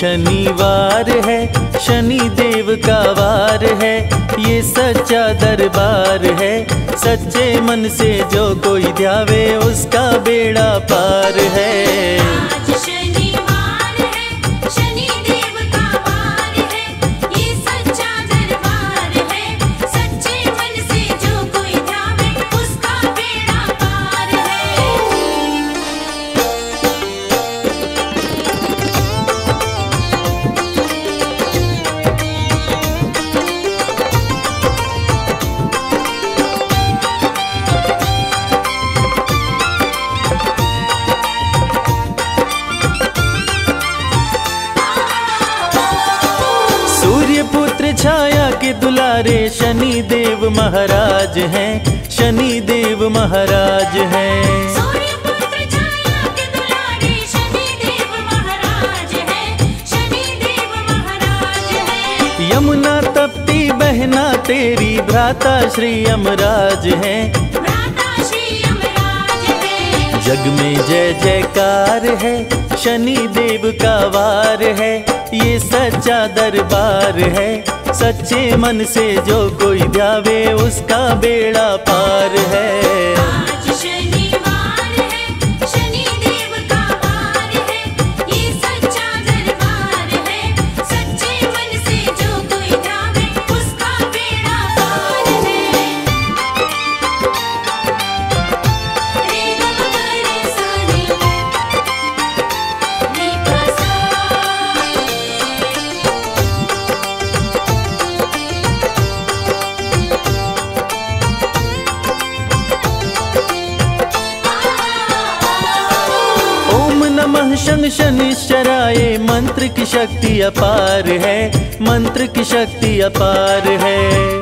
शनिवार है शनि देव का वार है, ये सच्चा दरबार है। सच्चे मन से जो कोई ध्यावे, उसका बेड़ा पार है। के दुलारे शनि देव महाराज हैं। शनि देव महाराज हैं है है। यमुना तप्ती बहना तेरी भ्राता श्री यमराज हैं। भ्राता श्री यमराज है। जग में जय जयकार है शनि देव का वार है ये सच्चा दरबार है। सच्चे मन से जो कोई जावे उसका बेड़ा पार है। नमः शं शनिश्चराय मंत्र की शक्ति अपार है, मंत्र की शक्ति अपार है।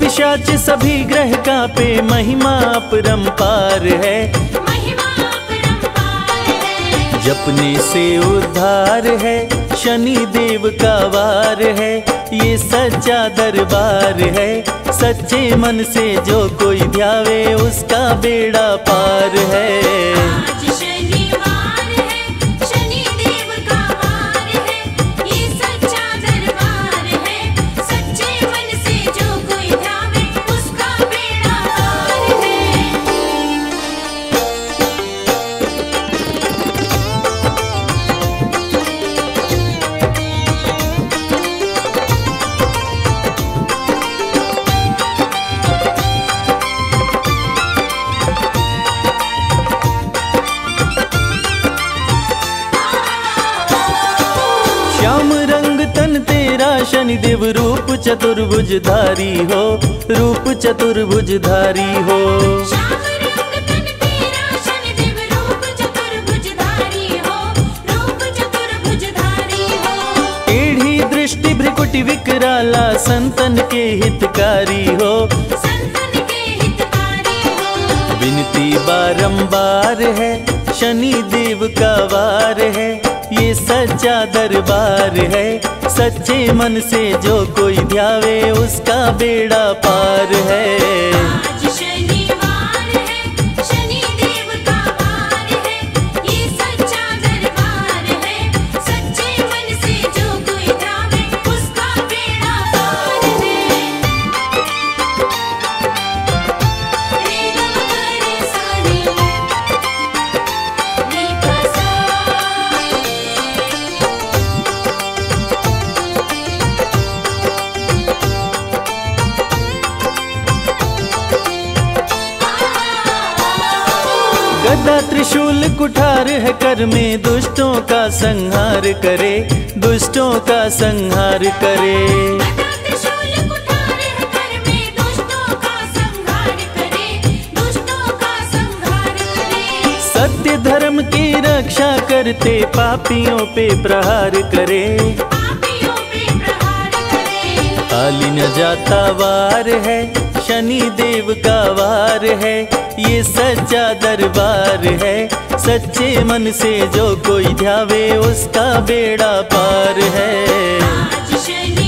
पिशाच सभी ग्रह का पे महिमा अपरंपार है। जपने से उद्धार है, शनि देव का वार है। ये सच्चा दरबार है। सच्चे मन से जो कोई ध्यावे उसका बेड़ा पार है। श्याम रंग तन तेरा शनि देव रूप चतुर्भुजधारी हो रूप चतुर्भुजधारी हो। श्याम रंग तन तेरा शनि देव रूप चतुर्भुजधारी हो हो। टेढ़ी दृष्टि भ्रिकुटि विकराला संतन के हितकारी हो। संतन के हितकारी हो। विनती बारंबार है शनि देव का वार है। ये सच्चा दरबार है। सच्चे मन से जो कोई ध्यावे उसका बेड़ा पार है। गदा त्रिशूल कुठार है कर में दुष्टों का संहार करे दुष्टों का संहार करे। त्रिशूल कुठार है कर में दुष्टों का संहार करे दुष्टों का संहार करे। सत्य धर्म की रक्षा करते पापियों पे प्रहार करे। पापियों पे प्रहार करे। खाली न जाता वार है शनि देव का वार है, ये सच्चा दरबार है। सच्चे मन से जो कोई ध्यावे, उसका बेड़ा पार है। आज शनि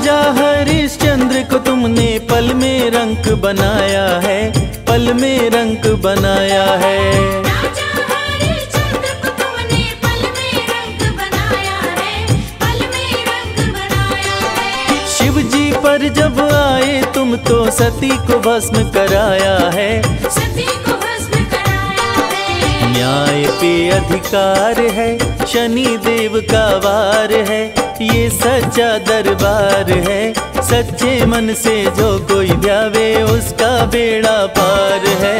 राजा हरिश्चंद्र को तुमने पल में रंक बनाया है पल में रंक बनाया है। राजा हरिश्चंद्र को तुमने पल में रंग बनाया है पल में रंग बनाया है। शिव जी पर जब आए तुम तो सती को भस्म कराया है। सती न्याय पे अधिकार है शनि देव का वार है, ये सच्चा दरबार है। सच्चे मन से जो कोई ध्यावे उसका बेड़ा पार है।